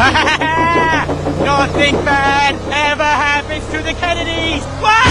Nothing bad ever happens to the Kennedys!